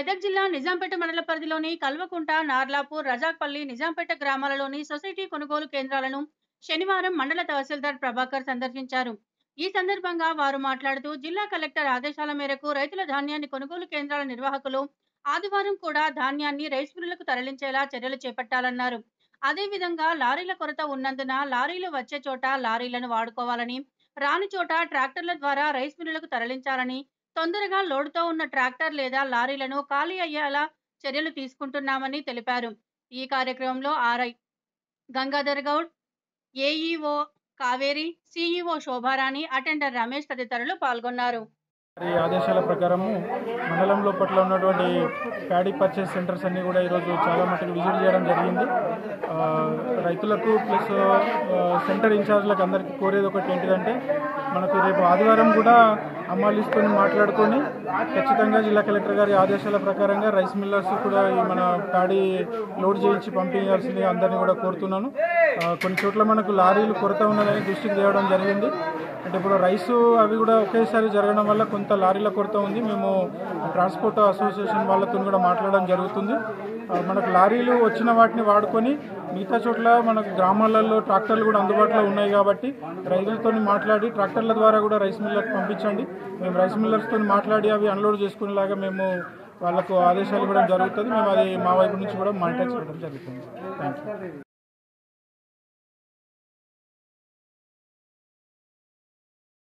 మెదక్ జిల్లా నిజాంపేట మండల పరిధిలోని కల్వకుంట నార్లాపూర్ రజాక్పల్లి నిజాంపేట గ్రామాలలోని సొసైటీ కొనుగోలు కేంద్రాలను శనివారం మండల తహసీల్దార్ ప్రభాకర్ సందర్శించారు. ఈ సందర్భంగా వారు మాట్లాడుతూ జిల్లా కలెక్టర్ ఆదేశాల మేరకు రైతుల ధాన్యాన్ని కొనుగోలు కేంద్రాల నిర్వాహకులు ఆదివారం కూడా ధాన్యాన్ని రైస్ మిల్లులకు తరలించేలా చర్యలు చేపట్టాలన్నారు. అదేవిధంగా లారీల కొరత ఉన్నందున లారీలు వచ్చే చోట లారీలను వాడుకోవాలని రాని చోట ట్రాక్టర్ల ద్వారా రైస్ మిల్లులకు తరలించాలని తొందరగా లోడుతో ఉన్న ట్రాక్టర్ లేదా లారీలను ఖాళీ అయ్యేలా చర్యలు తీసుకుంటున్నామని తెలిపారు. ఈ కార్యక్రమంలో RI Gangadhar Goud AEO Kaveri CEO Shobharani attender Ramesh తదితరులు పాల్గొన్నారు. ఈ ఆదేశాల ప్రకారము మండలంలో పట్ల ఉన్నటువంటి ప్యాడీ పర్చేస్ సెంటర్స్ అన్నీ కూడా ఈరోజు చాలా మటుకు విజిట్ చేయడం జరిగింది. రైతులకు ప్లస్ సెంటర్ ఇన్ఛార్జ్లకు అందరికీ కోరేది ఒకటి ఏంటిదంటే మనకు రేపు ఆదివారం కూడా అమ్మాలిస్తూ మాట్లాడుకొని ఖచ్చితంగా జిల్లా కలెక్టర్ గారి ఆదేశాల ప్రకారంగా రైస్ మిల్లర్స్ కూడా మన ప్యాడీ లోడ్ చేయించి పంపించాల్సింది అందరినీ కూడా కోరుతున్నాను. కొన్ని చోట్ల మనకు లారీలు కొరత ఉన్నదని దృష్టికి తేవడం జరిగింది. అంటే ఇప్పుడు రైసు అవి కూడా ఒకేసారి జరగడం వల్ల కొంత లారీల కొరత ఉంది. మేము ట్రాన్స్పోర్ట్ అసోసియేషన్ వాళ్ళతో కూడా మాట్లాడడం జరుగుతుంది. మనకు లారీలు వచ్చిన వాటిని వాడుకొని మిగతా చోట్ల మనకు గ్రామాలలో ట్రాక్టర్లు కూడా అందుబాటులో ఉన్నాయి కాబట్టి రైతులతో మాట్లాడి ట్రాక్టర్ల ద్వారా కూడా రైస్ మిల్లర్కి పంపించండి. మేము రైస్ మిల్లర్స్తో మాట్లాడి అవి అన్లోడ్ చేసుకునేలాగా మేము వాళ్ళకు ఆదేశాలు ఇవ్వడం జరుగుతుంది. మేము అది మా వైపు నుంచి కూడా మానిటర్ చేయడం జరుగుతుంది. Thank you